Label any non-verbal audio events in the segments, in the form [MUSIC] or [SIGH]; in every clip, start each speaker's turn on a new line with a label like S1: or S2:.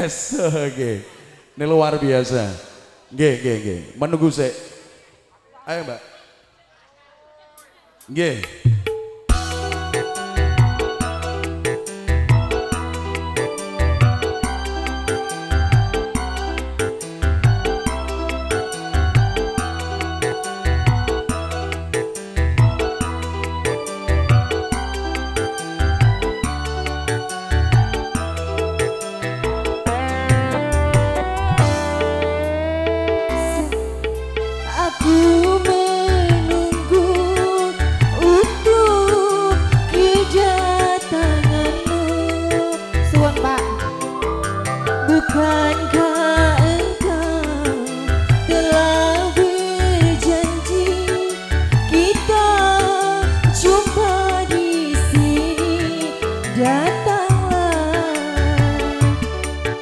S1: PBS. [LAUGHS] Oke. Ini luar biasa. Nggih, nggih, nggih. Menunggu sik. Ayo, Mbak. Nggih.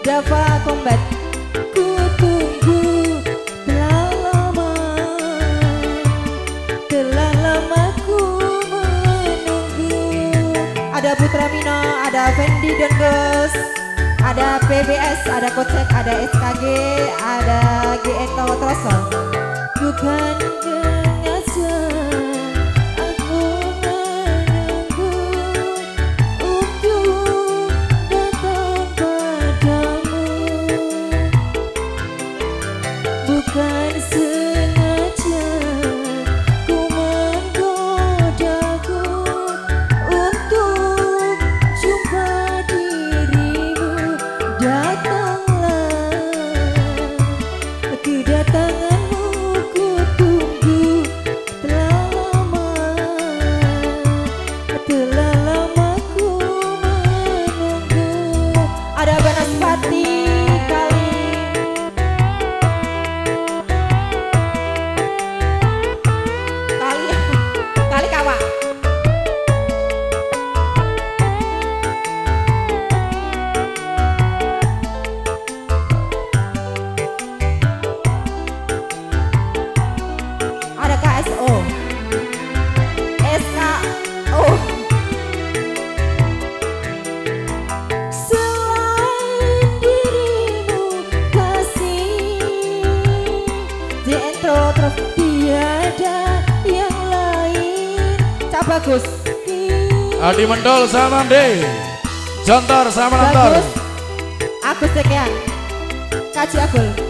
S2: Dava Combat. Ku tunggu telah lama Telah lama ku menunggu. Ada Putra Mino, ada Fendi dan Gus. Ada PBS, ada Kocek, ada SKG, ada GN Tawa Trosol Bukan Bukan sengaja bagus
S1: Adi Mendol sama Mde. Jontor sama Lantor.
S2: Bagus Agus sekian Kaji Agul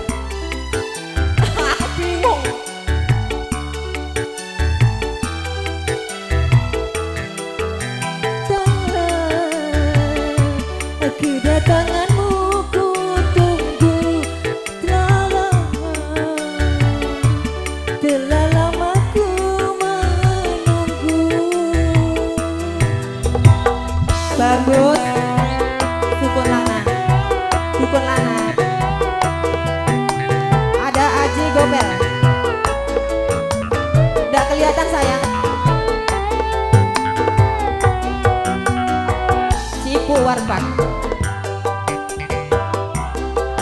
S2: Warpak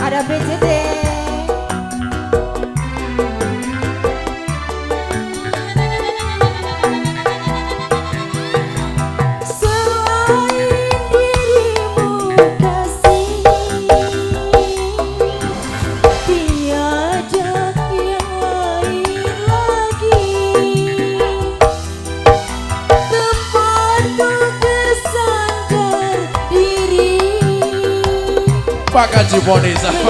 S2: ada BCT
S1: Pak Kaji Boni sama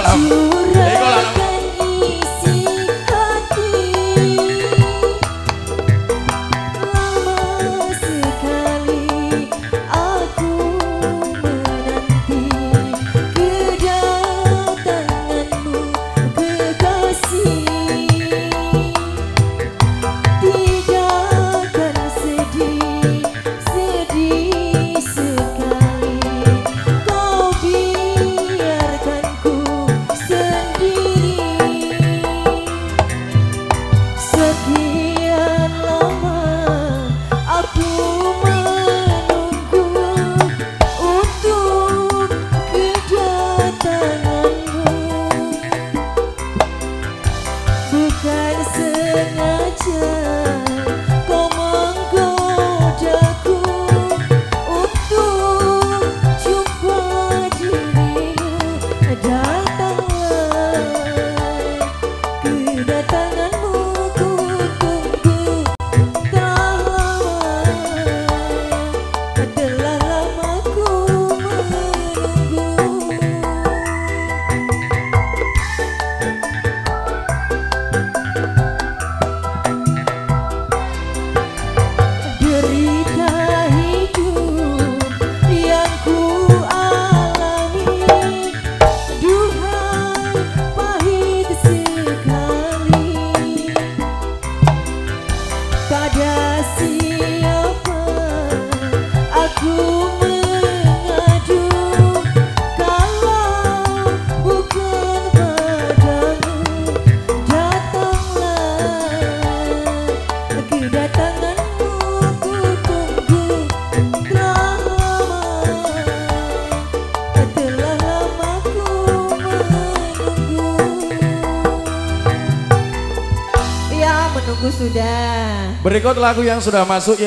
S2: tak sengaja sudah.
S1: Berikut lagu yang sudah masuk